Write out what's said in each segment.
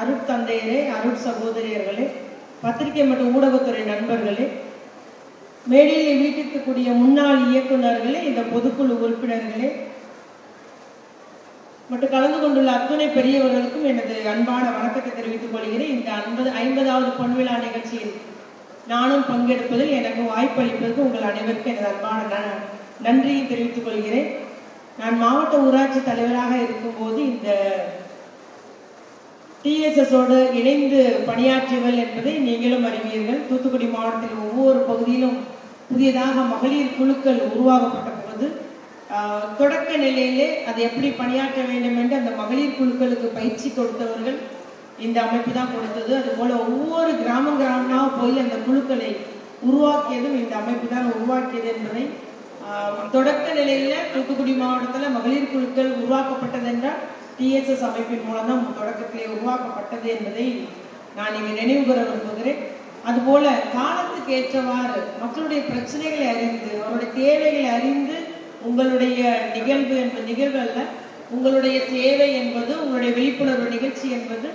அருட்தந்தையரே அருட் சகோதரியர்களே பத்திரிகை மற்றும் ஊடகத்துறை நண்பர்களே மேடையில் வீட்டிற்கக்கூடிய முன்னாள் இயக்குநர்களே இந்த பொதுக்குழு உறுப்பினர்களே மற்றும் கலந்து கொண்டுள்ள அத்துணை பெரியவர்களுக்கும் எனது அன்பான வணக்கத்தை தெரிவித்துக் கொள்கிறேன். இந்த ஐம்பது ஐம்பதாவது பொன்விழா நிகழ்ச்சியில் நானும் பங்கெடுப்பதில் எனக்கு வாய்ப்பளிப்பதற்கு உங்கள் அனைவருக்கும் எனது அன்பான ந- நன்றியை தெரிவித்துக் கொள்கிறேன். நான் மாவட்ட ஊராட்சி தலைவராக இருக்கும்போது இந்த டிஎஸ்எஸோடு இணைந்து பணியாற்றியவள் என்பதை நீங்களும் அறிவீர்கள். தூத்துக்குடி மாவட்டத்தில் ஒவ்வொரு பகுதியிலும் புதியதாக மகளிர் குழுக்கள் உருவாக்கப்பட்ட போது தொடக்க நிலையிலே அதை எப்படி பணியாற்ற வேண்டும் என்று அந்த மகளிர் குழுக்களுக்கு பயிற்சி கொடுத்தவர்கள் இந்த அமைப்பு தான் கொடுத்தது. அதுபோல ஒவ்வொரு கிராமம் கிராமமாக போய் அந்த குழுக்களை உருவாக்கியதும் இந்த அமைப்பு தான் உருவாக்கியது என்பதை தொடக்க நிலையில தூத்துக்குடி மாவட்டத்தில் மகளிர் குழுக்கள் உருவாக்கப்பட்டது என்றால் டிஎஸ்எஸ் அமைப்பின் மூலம் தான் தொடக்கத்திலே உருவாக்கப்பட்டது என்பதை நான் இங்கே நினைவு கூற விரும்புகிறேன். அதுபோல காலத்துக்கு ஏற்றவாறு மக்களுடைய பிரச்சனைகளை அறிந்து அவருடைய தேவைகளை அறிந்து உங்களுடைய நிகழ்வு என்பது நிகழ்வு அல்ல உங்களுடைய சேவை என்பது உங்களுடைய விழிப்புணர்வு நிகழ்ச்சி என்பது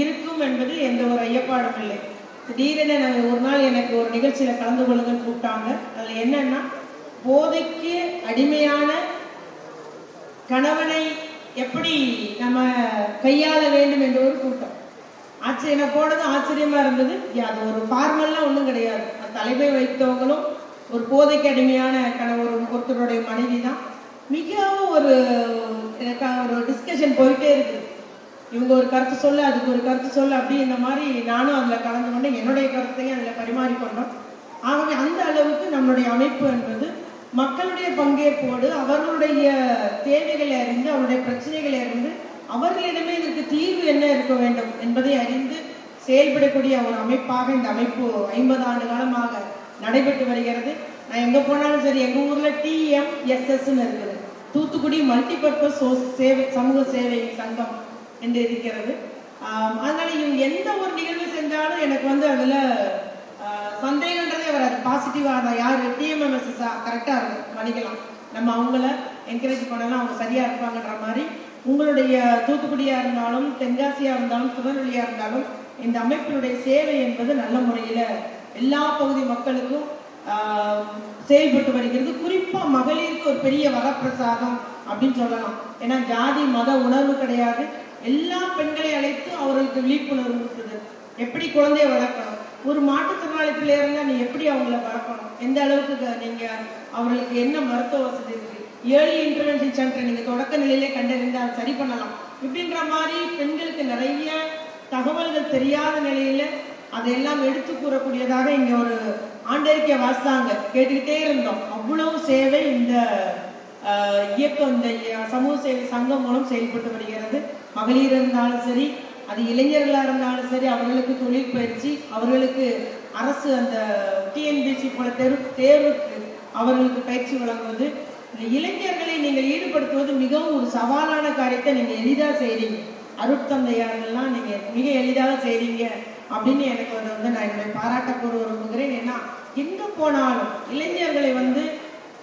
இருக்கும் என்பது எந்த ஒரு ஐயப்பாடும் இல்லை. திடீரென நான் ஒரு நாள் எனக்கு ஒரு நிகழ்ச்சியில கலந்து கொள்ளுங்கன்னு கூப்பிட்டாங்க. அதுல என்னன்னா போதைக்கு அடிமையான கணவனை எப்படி நம்ம கையாள வேண்டும் என்ற ஒரு கூட்டம். ஆச்சரிய எனக்கு போனது ஆச்சரியமா இருந்தது. அது ஒரு ஃபார்மல்லாம் ஒன்றும் கிடையாது. அந்த தலைமை வைத்தவங்களும் ஒரு போதைக்கு அடிமையான கணவர் ஒருத்தருடைய மனைவி தான். மிகவும் ஒரு எனக்கு ஒரு டிஸ்கஷன் போயிட்டே இருக்குது இவங்க ஒரு கருத்து சொல்ல அதுக்கு ஒரு கருத்து சொல்ல அப்படி இந்த மாதிரி நானும் அதில் கலந்து கொண்டேன். என்னுடைய கருத்தையும் அதில் பரிமாறிக்கொண்டோம். ஆகவே அந்த அளவுக்கு நம்மளுடைய அமைப்பு என்பது மக்களுடைய பங்கேற்போடு அவர்களுடைய தேவைகளை அறிந்து அவருடைய பிரச்சனைகளை அறிந்து அவர்களிடமே இதற்கு தீர்வு என்ன இருக்க வேண்டும் என்பதை அறிந்து செயல்படக்கூடிய ஒரு அமைப்பாக இந்த அமைப்பு ஐம்பது ஆண்டு காலமாக நடைபெற்று வருகிறது. நான் எங்க போனாலும் சரி எங்க ஊர்ல டிஎம்எஸ்எஸ்ன்னு இருக்குது. தூத்துக்குடி மல்டிபர்பஸ் சேவை சமூக சேவை சங்கம் என்று இருக்கிறது. அதனால் அதனால இவங்க எந்த ஒரு நிகழ்வு செஞ்சாலும் எனக்கு வந்து அதுல பாசிட்டிவாக இருந்தால் யார்? டிஎம்எம்எஸ்எஸ்ஸாக யாரு கரெக்டா இருக்கும் பண்ணிக்கலாம் நம்ம அவங்கள என்கரேஜ் பண்ணலாம் அவங்க சரியா இருப்பாங்கன்ற மாதிரி உங்களுடைய தூத்துக்குடியா இருந்தாலும் தென்காசியா இருந்தாலும் திருநெல்வேலியாக இருந்தாலும் இந்த அமைப்பினுடைய சேவை என்பது நல்ல முறையில எல்லா பகுதி மக்களுக்கும் ஆஹ், செயல்பட்டு வருகிறது. குறிப்பா மகளிருக்கு ஒரு பெரிய வரப்பிரசாதம் அப்படின்னு சொல்லலாம். ஏன்னா ஜாதி மத உணர்வு கிடையாது. எல்லா பெண்களை அழைத்து அவர்களுக்கு விழிப்புணர்வு இருக்குது. எப்படி குழந்தைய வளர்க்கணும்? ஒரு மாற்றுத்திறனாளி பிள்ளையா இருந்தா நீ எப்படி அவங்கள பறக்கணும் எந்த அளவுக்கு நீங்க அவர்களுக்கு என்ன மருத்துவ வசதி இருக்கு? ஏர்லி இன்டர்வென்ஷன் சென்டர் நீங்க தொடக்க நிலையிலே கண்டறிந்தால் அதை சரி பண்ணலாம். இப்படின்ற மாதிரி பெண்களுக்கு நிறைய தகவல்கள் தெரியாத நிலையில அதையெல்லாம் எடுத்து கூறக்கூடியதாக இங்க ஒரு ஆண்டறிக்கை வாசித்தாங்க. கேட்டுக்கிட்டே இருந்தோம். அவ்வளவு சேவை இந்த இயக்கம் இந்த சமூக சேவை சங்கம் மூலம் செயல்பட்டு வருகிறது. மகளிர் இருந்தாலும் சரி அது இளைஞர்களாக இருந்தாலும் சரி அவர்களுக்கு தொழில் பயிற்சி அவர்களுக்கு அரசு அந்த டிஎன்பிசி போல தேர்வு தேர்வுக்கு அவர்களுக்கு பயிற்சி வழங்குவது. இந்த இளைஞர்களை நீங்கள் ஈடுபடுத்துவது மிகவும் ஒரு சவாலான காரியத்தை நீங்கள் எளிதாக செய்கிறீங்க அருட்தந்தையார்கள்லாம் நீங்கள் மிக எளிதாக செய்கிறீங்க அப்படின்னு எனக்கு அதை வந்து நான் என்னுடைய பாராட்ட கூற விரும்புகிறேன். ஏன்னா எங்க போனாலும் இளைஞர்களை வந்து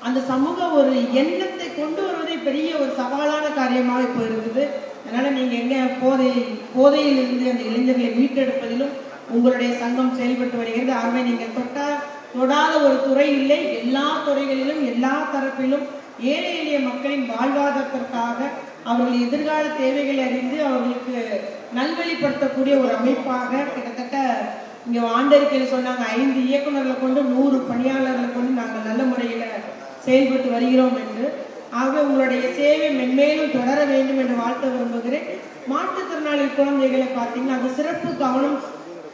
அந்த சமூக ஒரு எண்ணத்தை கொண்டு வருவதே பெரிய ஒரு சவாலான காரியமாக இப்போ இருக்குது. அதனால நீங்க எங்க போதை போதையில் இருந்து அந்த இளைஞர்களை மீட்டெடுப்பதிலும் உங்களுடைய சங்கம் செயல்பட்டு வருகிறது. ஆகவே நீங்கள் தொட்டா தொடாத ஒரு துறை இல்லை. எல்லா துறைகளிலும் எல்லா தரப்பிலும் ஏழை எளிய மக்களின் வாழ்வாதாரத்திற்காக அவர்கள் எதிர்கால தேவைகளை அறிந்து அவர்களுக்கு நல்வழிப்படுத்தக்கூடிய ஒரு அமைப்பாக கிட்டத்தட்ட இங்க ஆண்டறிக்கையில் சொன்னாங்க. ஐந்து இயக்குநர்களை கொண்டு நூறு பணியாளர்களை கொண்டு நாங்கள் நல்ல முறையில செயல்பட்டு வருகிறோம் என்று. ஆகவே உங்களுடைய சேவை மென்மேலும் தொடர வேண்டும் என்று வாழ்த்த மாற்றுத்திறனாளி குழந்தைகளை பார்த்தீங்கன்னா அது சிறப்பு கவனம்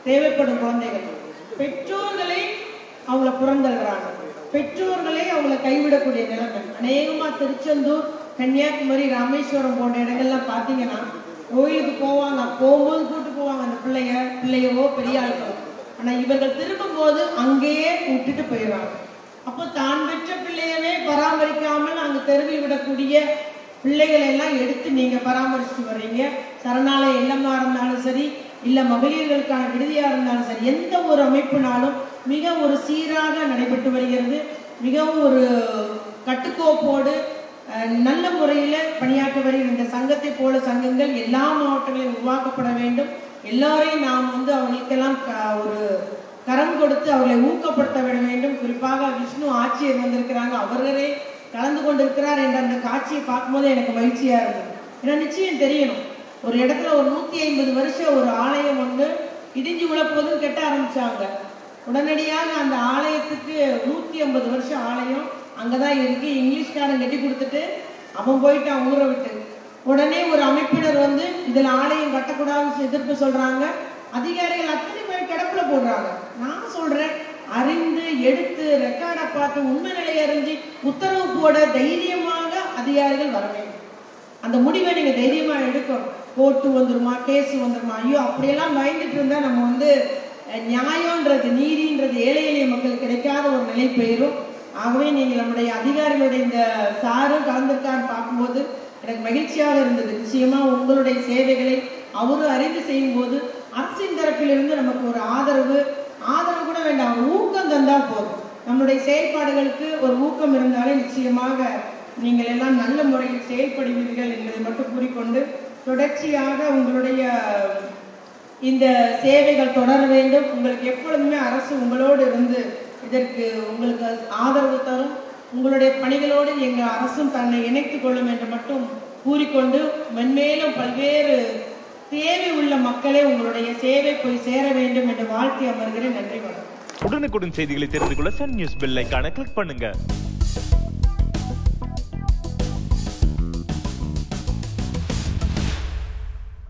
தேவைப்படும் குழந்தைகள். பெற்றோர்களை அவங்கள புறந்தள்ளுறாங்க. பெற்றோர்களே அவங்கள கைவிடக்கூடிய நிலைமை. அநேகமா திருச்செந்தூர் கன்னியாகுமரி ராமேஸ்வரம் போன்ற இடங்கள்லாம் பார்த்தீங்கன்னா கோயிலுக்கு போவாங்க. போகும்போது கூட்டு போவாங்க அந்த பிள்ளைய பிள்ளையவோ பெரிய ஆட்களோ ஆனா இவர்கள் திரும்பும் போது அங்கேயே விட்டுட்டு போயிடுறாங்க. அப்போ தான் பெற்ற பிள்ளையவே பராமரிக்காமல் அங்கு தெருவில் விடக்கூடிய பிள்ளைகள் எல்லாம் எடுத்து நீங்க பராமரிச்சுட்டு வர்றீங்க. சரணாலய இல்லமா இருந்தாலும் சரி இல்ல மகளிர்களுக்கான விடுதியா இருந்தாலும் சரி எந்த ஒரு அமைப்புனாலும் மிக ஒரு சீராக நடைபெற்று வருகிறது. மிகவும் ஒரு கட்டுக்கோப்போடு நல்ல முறையில பணியாற்றி வருகிற இந்த சங்கத்தை போல சங்கங்கள் எல்லா மாவட்டங்களிலும் உருவாக்கப்பட வேண்டும். எல்லாரையும் நாம் வந்து அவர்களுக்கெல்லாம் க- ஒரு கரம் கொடுத்து அவர்களை ஊக்கப்படுத்த விட வேண்டும். குறிப்பாக விஷ்ணு ஆட்சியர் வந்திருக்கிறாங்க. அவர்களே கலந்து கொண்டிருக்கிறார் என்ற அந்த காட்சியை பார்க்கும்போது எனக்கு மகிழ்ச்சியா இருந்தது. ஏன்னா நிச்சயம் தெரியணும். ஒரு இடத்துல ஒரு நூத்தி ஐம்பது வருஷம் ஒரு ஆலயம் வந்து இடிஞ்சு விழப்போதுன்னு கெட்ட ஆரம்பிச்சாங்க. உடனடியாக அந்த ஆலயத்துக்கு நூத்தி ஐம்பது வருஷம் ஆலயம் அங்கதான் இருக்கு. இங்கிலீஷ்காரன் கட்டி கொடுத்துட்டு அவன் போயிட்டான் ஊரை விட்டு. உடனே ஒரு அமைப்பினர் வந்து இதுல ஆலயம் கட்டக்கூடாதுன்னு எதிர்ப்பு சொல்றாங்க. அதிகாரிகள் அத்தனை பேர் கிடப்புல போடுறாங்க. நான் சொல்றேன் அறிந்து எடுத்து ரெக்கார்டை பார்த்து உண்மை நிலையை அறிஞ்சு உத்தரவு போட தைரியமாக அதிகாரிகள் வர வேண்டும். அந்த முடிவை நீங்க தைரியமா எடுக்கணும். கோர்ட்டு வந்துருமா கேஸ் வந்துருமா? ஐயோ அப்படியெல்லாம் பயந்துட்டு இருந்தா நம்ம வந்து நியாயம்ன்றது நீதின்றது ஏழை எளிய மக்கள் கிடைக்காத ஒரு நிலை பெயரும். ஆகவே நீங்கள் நம்முடைய அதிகாரிகளுடைய இந்த சாரும் கலந்திருக்கான்னு பார்க்கும்போது எனக்கு மகிழ்ச்சியாக இருந்தது. நிச்சயமா உங்களுடைய சேவைகளை அவரும் அறிந்து செய்யும் போது அரசின் தரப்பிலிருந்து நமக்கு ஒரு ஆதரவு ஆதரவு கூட வேண்டாம் ஊக்கம் தந்தா போதும். நம்முடைய செயல்பாடுகளுக்கு ஒரு ஊக்கம் இருந்தாலே நிச்சயமாக நீங்கள் எல்லாம் நல்ல முறையில் செயல்படுவீர்கள் என்பதை மட்டும் கூறிக்கொண்டு தொடர்ச்சியாக உங்களுடைய இந்த சேவைகள் தொடர வேண்டும். உங்களுக்கு எப்பொழுதுமே அரசு உங்களோடு இருந்து இதற்கு உங்களுக்கு ஆதரவு தரும். உங்களுடைய பணிகளோடு எங்கள் அரசும் தன்னை இணைத்துக் கொள்ளும் என்று மட்டும் கூறிக்கொண்டு மென்மேலும் பல்வேறு தேவை உள்ள மக்களே உங்களுடைய சேவை போய் சேர வேண்டும் என்று வாழ்த்தி அமர்கிறேன். நன்றி வணக்கம். உடனுக்குடன் செய்திகளை தெரிந்து கொள்ள சன் நியூஸ் பெல் ஐக்கான கிளிக் பண்ணுங்க.